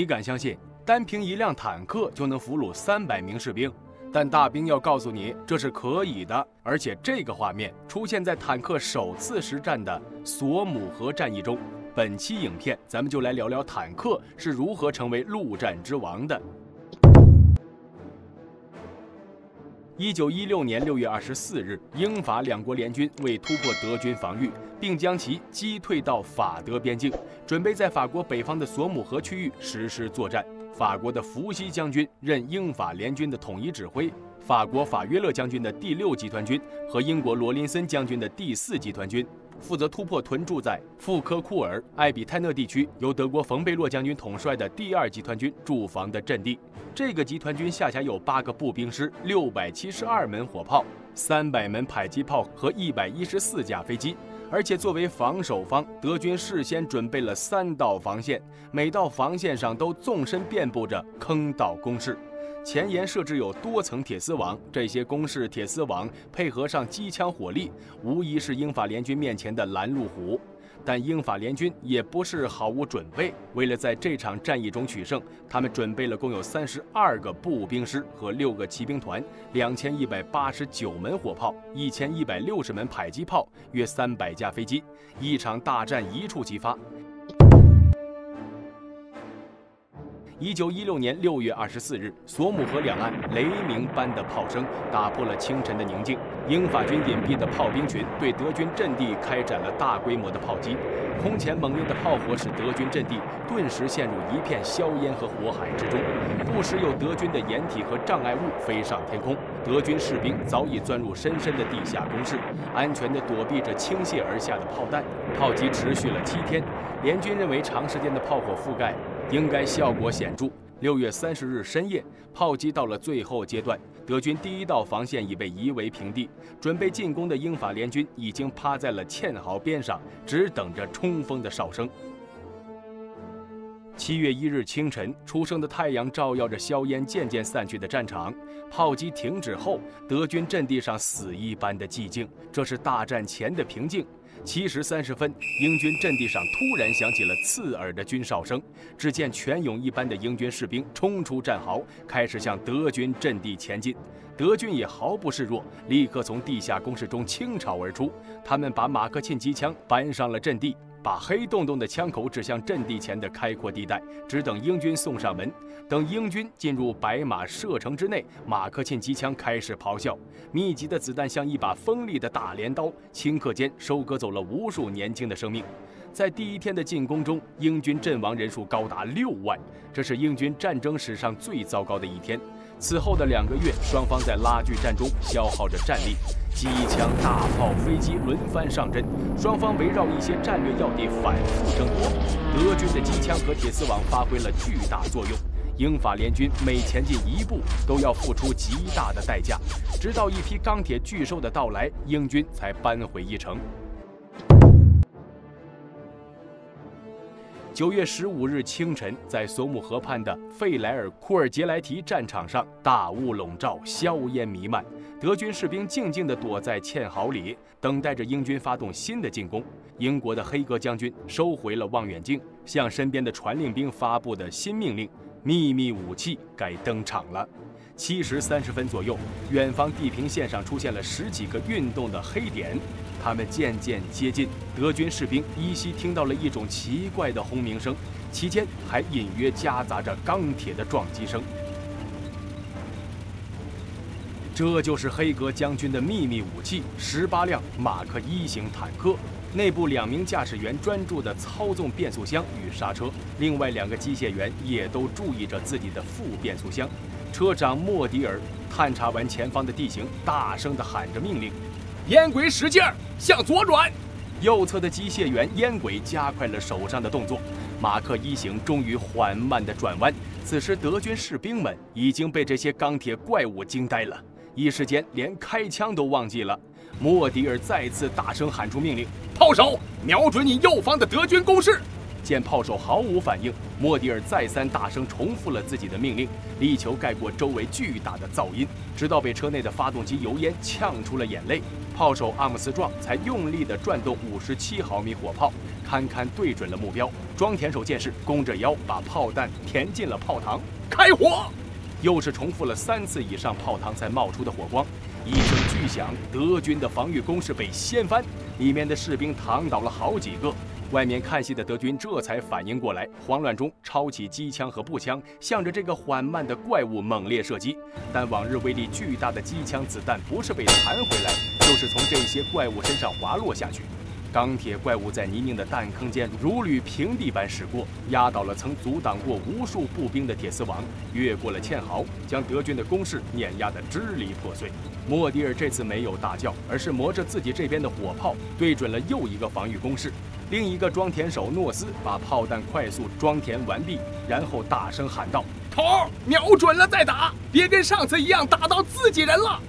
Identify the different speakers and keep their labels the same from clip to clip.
Speaker 1: 你敢相信，单凭一辆坦克就能俘虏三百名士兵？但大兵要告诉你，这是可以的。而且这个画面出现在坦克首次实战的索姆河战役中。本期影片，咱们就来聊聊坦克是如何成为陆战之王的。一九一六年六月二十四日，英法两国联军为突破德军防御，并将其击退到法德边境，准备在法国北方的索姆河区域实施作战。法国的伏羲将军任英法联军的统一指挥，法国法约勒将军的第六集团军和英国罗林森将军的第四集团军负责突破屯驻在富科库尔、艾比泰讷地区，由德国冯贝洛将军统帅的第二集团军驻防的阵地。这个集团军下辖有八个步兵师、六百七十二门火炮、三百门迫击炮和一百一十四架飞机。而且作为防守方，德军事先准备了三道防线，每道防线上都纵深遍布着坑道工事，前沿设置有多层铁丝网。这些工事铁丝网配合上机枪火力，无疑是英法联军面前的拦路虎。但英法联军也不是毫无准备。为了在这场战役中取胜，他们准备了共有三十二个步兵师和六个骑兵团，两千一百八十九门火炮，一千一百六十门迫击炮，约三百架飞机。一场大战一触即发。一九一六年六月二十四日，索姆河两岸雷鸣般的炮声打破了清晨的宁静。英法军隐蔽的炮兵群对德军阵地开展了大规模的炮击，空前猛烈的炮火使德军阵地顿时陷入一片硝烟和火海之中，不时有德军的掩体和障碍物飞上天空。德军士兵早已钻入深深的地下工事，安全地躲避着倾泻而下的炮弹。炮击持续了七天，联军认为长时间的炮火覆盖。应该效果显著。六月三十日深夜，炮击到了最后阶段，德军第一道防线已被夷为平地。准备进攻的英法联军已经趴在了堑壕边上，只等着冲锋的哨声。七月一日清晨，初升的太阳照耀着硝烟渐渐散去的战场。炮击停止后，德军阵地上死一般的寂静，这是大战前的平静。七时三十分，英军阵地上突然响起了刺耳的军哨声。只见泉涌一般的英军士兵冲出战壕，开始向德军阵地前进。德军也毫不示弱，立刻从地下工事中倾巢而出。他们把马克沁机枪搬上了阵地。把黑洞洞的枪口指向阵地前的开阔地带，只等英军送上门。等英军进入白马射程之内，马克沁机枪开始咆哮，密集的子弹像一把锋利的大镰刀，顷刻间收割走了无数年轻的生命。在第一天的进攻中，英军阵亡人数高达六万，这是英军战争史上最糟糕的一天。此后的两个月，双方在拉锯战中消耗着战力，机枪、大炮、飞机轮番上阵，双方围绕一些战略要地反复争夺。德军的机枪和铁丝网发挥了巨大作用，英法联军每前进一步都要付出极大的代价。直到一批钢铁巨兽的到来，英军才扳回一城。九月十五日清晨，在索姆河畔的费莱尔库尔杰莱提战场上，大雾笼罩，硝烟弥漫。德军士兵静静地躲在堑壕里，等待着英军发动新的进攻。英国的黑格将军收回了望远镜，向身边的传令兵发布的新命令：秘密武器该登场了。七时三十分左右，远方地平线上出现了十几个运动的黑点。他们渐渐接近，德军士兵依稀听到了一种奇怪的轰鸣声，其间还隐约夹杂着钢铁的撞击声。这就是黑格将军的秘密武器——十八辆马克一型坦克，内部两名驾驶员专注地操纵变速箱与刹车，另外两个机械员也都注意着自己的副变速箱。车长莫迪尔探查完前方的地形，大声地喊着命令。
Speaker 2: 烟轨使劲儿向左转，
Speaker 1: 右侧的机械员烟轨加快了手上的动作，马克一型终于缓慢地转弯。此时，德军士兵们已经被这些钢铁怪物惊呆了，一时间连开枪都忘记了。莫迪尔再次大声喊出命令：“
Speaker 2: 炮手，瞄准你右方的德军攻势！”
Speaker 1: 见炮手毫无反应，莫迪尔再三大声重复了自己的命令，力求盖过周围巨大的噪音，直到被车内的发动机油烟呛出了眼泪。炮手阿姆斯壮才用力地转动五十七毫米火炮，堪堪对准了目标。装填手见势，弓着腰把炮弹填进了炮膛，
Speaker 2: 开火。
Speaker 1: 又是重复了三次以上，炮膛才冒出的火光。一声巨响，德军的防御工事被掀翻，里面的士兵躺倒了好几个。外面看戏的德军这才反应过来，慌乱中抄起机枪和步枪，向着这个缓慢的怪物猛烈射击。但往日威力巨大的机枪子弹不是被弹回来，就是从这些怪物身上滑落下去。钢铁怪物在泥泞的弹坑间如履平地般驶过，压倒了曾阻挡过无数步兵的铁丝网，越过了堑壕，将德军的攻势碾压得支离破碎。莫迪尔这次没有大叫，而是磨着自己这边的火炮，对准了又一个防御工事。另一个装填手诺斯把炮弹快速装填完毕，然后大声喊道：“
Speaker 2: 头，瞄准了再打，别跟上次一样打到自己人了。”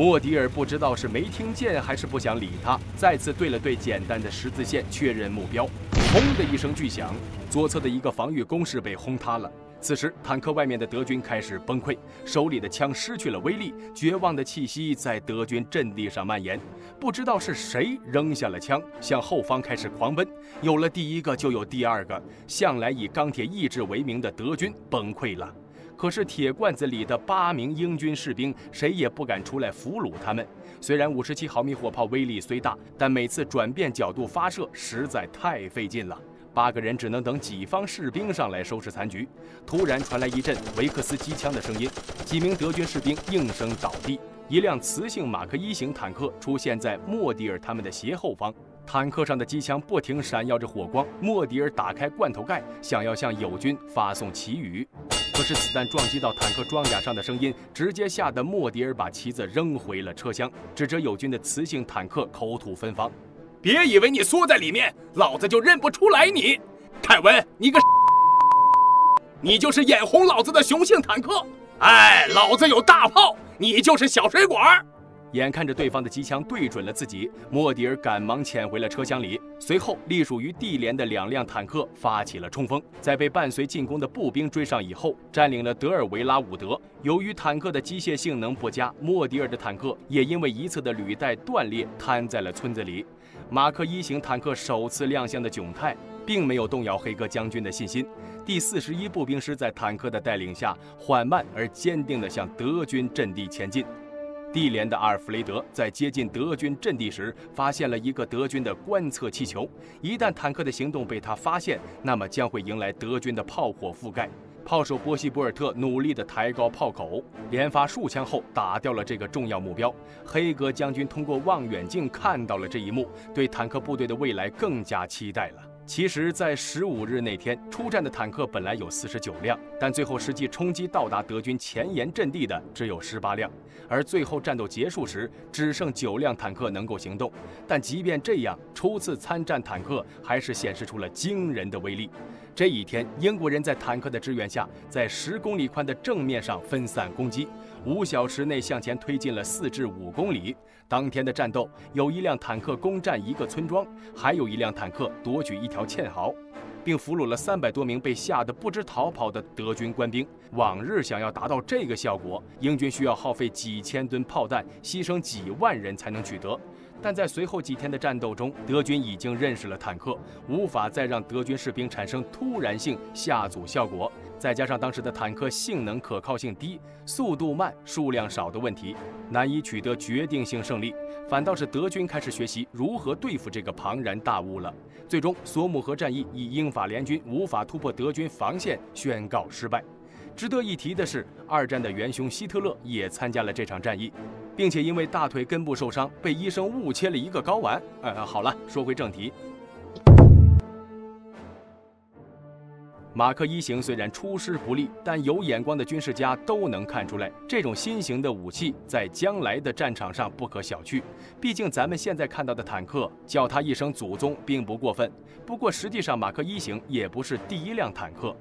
Speaker 1: 莫迪尔不知道是没听见还是不想理他，再次对了对简单的十字线，确认目标。轰的一声巨响，左侧的一个防御工事被轰塌了。此时，坦克外面的德军开始崩溃，手里的枪失去了威力，绝望的气息在德军阵地上蔓延。不知道是谁扔下了枪，向后方开始狂奔。有了第一个，就有第二个。向来以钢铁意志为名的德军崩溃了。可是铁罐子里的八名英军士兵，谁也不敢出来俘虏他们。虽然五十七毫米火炮威力虽大，但每次转变角度发射实在太费劲了。八个人只能等己方士兵上来收拾残局。突然传来一阵维克斯机枪的声音，几名德军士兵应声倒地。一辆雌性马克一型坦克出现在莫迪尔他们的斜后方。坦克上的机枪不停闪耀着火光。莫迪尔打开罐头盖，想要向友军发送旗语，可是子弹撞击到坦克装甲上的声音，直接吓得莫迪尔把旗子扔回了车厢，指着友军的雌性坦克口吐芬芳：“
Speaker 2: 别以为你缩在里面，老子就认不出来你！凯文，你个，你就是眼红老子的雄性坦克！哎，老子有大炮，你就是小水管。”
Speaker 1: 眼看着对方的机枪对准了自己，莫迪尔赶忙潜回了车厢里。随后，隶属于 D 连的两辆坦克发起了冲锋，在被伴随进攻的步兵追上以后，占领了德尔维拉伍德。由于坦克的机械性能不佳，莫迪尔的坦克也因为一侧的履带断裂，瘫在了村子里。马克一型坦克首次亮相的窘态，并没有动摇黑格将军的信心。第四十一步兵师在坦克的带领下，缓慢而坚定地向德军阵地前进。D 连的阿尔弗雷德在接近德军阵地时，发现了一个德军的观测气球。一旦坦克的行动被他发现，那么将会迎来德军的炮火覆盖。炮手波西博尔特努力地抬高炮口，连发数枪后打掉了这个重要目标。黑格将军通过望远镜看到了这一幕，对坦克部队的未来更加期待了。其实，在十五日那天出战的坦克本来有四十九辆，但最后实际冲击到达德军前沿阵地的只有十八辆，而最后战斗结束时，只剩九辆坦克能够行动。但即便这样，初次参战坦克还是显示出了惊人的威力。这一天，英国人在坦克的支援下，在十公里宽的正面上分散攻击，五小时内向前推进了四至五公里。当天的战斗，有一辆坦克攻占一个村庄，还有一辆坦克夺取一条堑壕，并俘虏了三百多名被吓得不知逃跑的德军官兵。往日想要达到这个效果，英军需要耗费几千吨炮弹，牺牲几万人才能取得。但在随后几天的战斗中，德军已经认识了坦克，无法再让德军士兵产生突然性下阻效果。再加上当时的坦克性能可靠性低、速度慢、数量少的问题，难以取得决定性胜利。反倒是德军开始学习如何对付这个庞然大物了。最终，索姆河战役以英法联军无法突破德军防线宣告失败。值得一提的是，二战的元凶希特勒也参加了这场战役。并且因为大腿根部受伤，被医生误切了一个睾丸。呃，好了，说回正题。马克一型虽然出师不利，但有眼光的军事家都能看出来，这种新型的武器在将来的战场上不可小觑。毕竟咱们现在看到的坦克，叫它一声祖宗并不过分。不过实际上，马克一型也不是第一辆坦克。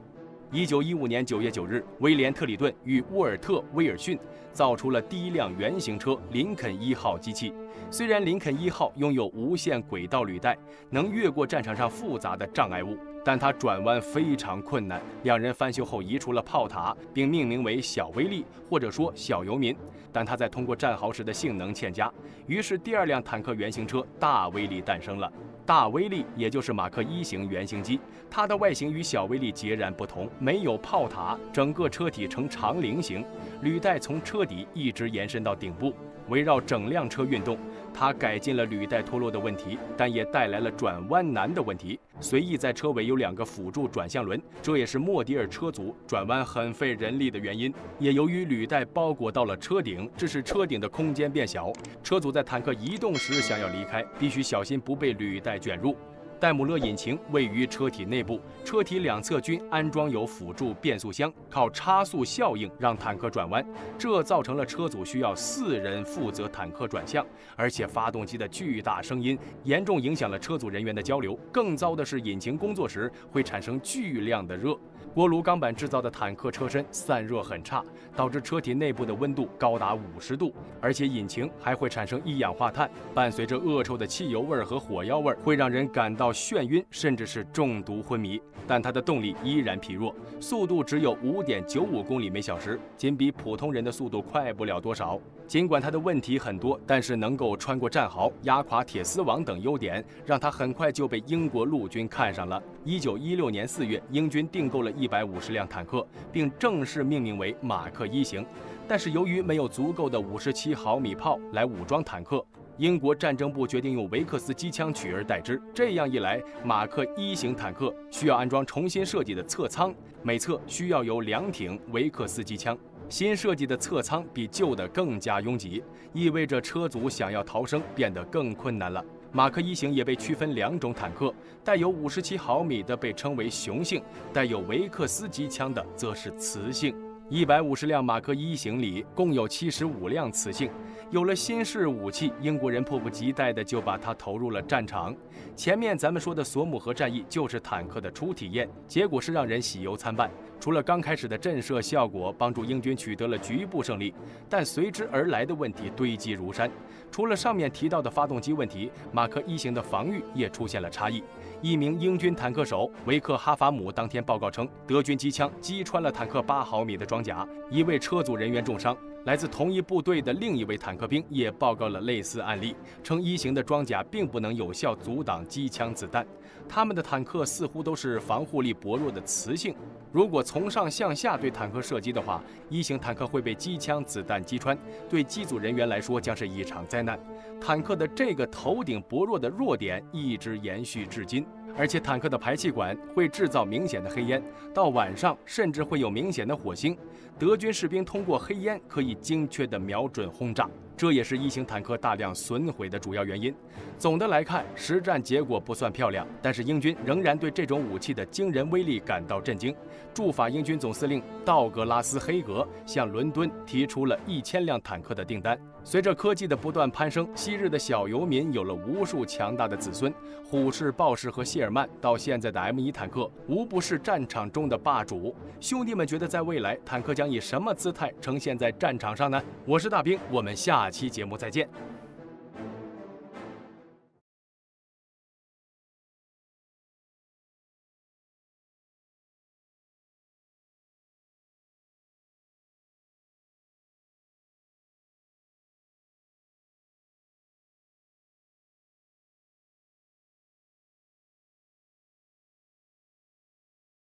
Speaker 1: 一九一五年九月九日，威廉特里顿与沃尔特威尔逊造出了第一辆原型车——林肯一号机器。虽然林肯一号拥有无限轨道履带，能越过战场上复杂的障碍物，但它转弯非常困难。两人翻修后移除了炮塔，并命名为“小威力”或者说“小游民”。但它在通过战壕时的性能欠佳，于是第二辆坦克原型车“大威力”诞生了。大威力也就是马克一型原型机，它的外形与小威力截然不同，没有炮塔，整个车体呈长菱形，履带从车底一直延伸到顶部。围绕整辆车运动，它改进了履带脱落的问题，但也带来了转弯难的问题。随意在车尾有两个辅助转向轮，这也是莫迪尔车组转弯很费人力的原因。也由于履带包裹到了车顶，致使车顶的空间变小，车组在坦克移动时想要离开，必须小心不被履带卷入。戴姆勒引擎位于车体内部，车体两侧均安装有辅助变速箱，靠差速效应让坦克转弯，这造成了车组需要四人负责坦克转向，而且发动机的巨大声音严重影响了车组人员的交流。更糟的是，引擎工作时会产生巨量的热。锅炉钢板制造的坦克车身散热很差，导致车体内部的温度高达五十度，而且引擎还会产生一氧化碳，伴随着恶臭的汽油味和火药味，会让人感到眩晕，甚至是中毒昏迷。但它的动力依然疲弱，速度只有五点九五公里每小时，仅比普通人的速度快不了多少。尽管它的问题很多，但是能够穿过战壕、压垮铁丝网等优点，让它很快就被英国陆军看上了。一九一六年四月，英军订购了一百五十辆坦克，并正式命名为马克一型。但是由于没有足够的五十七毫米炮来武装坦克，英国战争部决定用维克斯机枪取而代之。这样一来，马克一型坦克需要安装重新设计的侧舱，每侧需要有两挺维克斯机枪。新设计的侧舱比旧的更加拥挤，意味着车组想要逃生变得更困难了。马克一型也被区分两种坦克，带有五十七毫米的被称为雄性，带有维克斯机枪的则是雌性。一百五十辆马克一型里共有七十五辆雌性。有了新式武器，英国人迫不及待地就把它投入了战场。前面咱们说的索姆河战役就是坦克的初体验，结果是让人喜忧参半。除了刚开始的震慑效果帮助英军取得了局部胜利，但随之而来的问题堆积如山。除了上面提到的发动机问题，马克一型的防御也出现了差异。一名英军坦克手维克哈法姆当天报告称，德军机枪击穿了坦克八毫米的装甲，一位车组人员重伤。来自同一部队的另一位坦克兵也报告了类似案例，称一型的装甲并不能有效阻挡机枪子弹。他们的坦克似乎都是防护力薄弱的雌性。如果从上向下对坦克射击的话，一型坦克会被机枪子弹击穿，对机组人员来说将是一场灾难。坦克的这个头顶薄弱的弱点一直延续至今。而且坦克的排气管会制造明显的黑烟，到晚上甚至会有明显的火星。德军士兵通过黑烟可以精确地瞄准轰炸。这也是一型坦克大量损毁的主要原因。总的来看，实战结果不算漂亮，但是英军仍然对这种武器的惊人威力感到震惊。驻法英军总司令道格拉斯·黑格向伦敦提出了一千辆坦克的订单。随着科技的不断攀升，昔日的小游民有了无数强大的子孙。虎式、豹式和谢尔曼到现在的 M1 坦克，无不是战场中的霸主。兄弟们觉得，在未来，坦克将以什么姿态呈现在战场上呢？我是大兵，我们下。期节目再见。